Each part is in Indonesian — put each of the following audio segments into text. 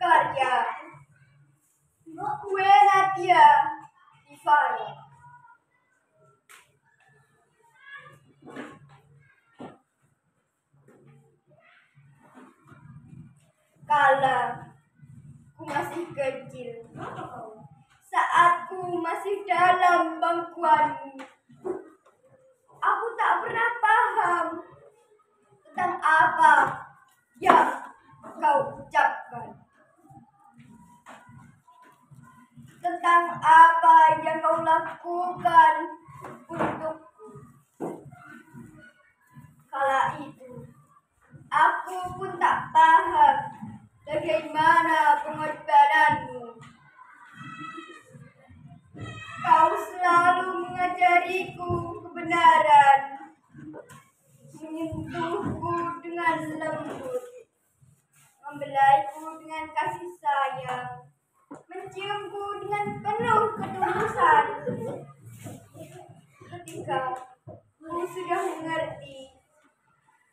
Nadia. Gue Nadia Ivana. Kala ku masih kecil, saat ku masih dalam bangkuanmu, aku tak pernah paham tentang apa yang kau ucapkan. Tentang apa yang kau lakukan untukku. Kala itu, aku pun tak paham bagaimana pengorbananmu. Kau selalu mengajariku kebenaran, menyentuhku ketulusan. Ketika ku sudah mengerti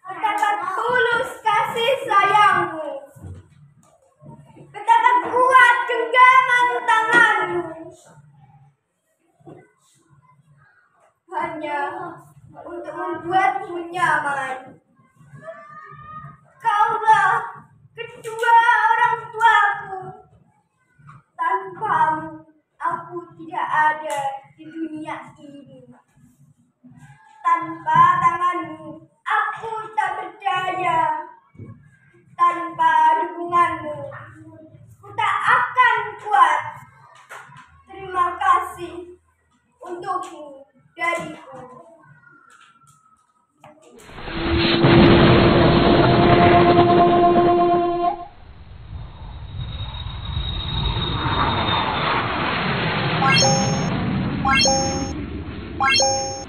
betapa tulus kasih sayangmu, betapa kuat genggaman tanganmu. Hanya untuk membuatmu nyaman. Kaulah kedua orang tuaku. Tanpamu, aku tidak ada di dunia ini. Tanpa tanganmu, aku tak berdaya. Tanpa dukunganmu, aku tak akan kuat. Terima kasih untukmu dariku. あっ!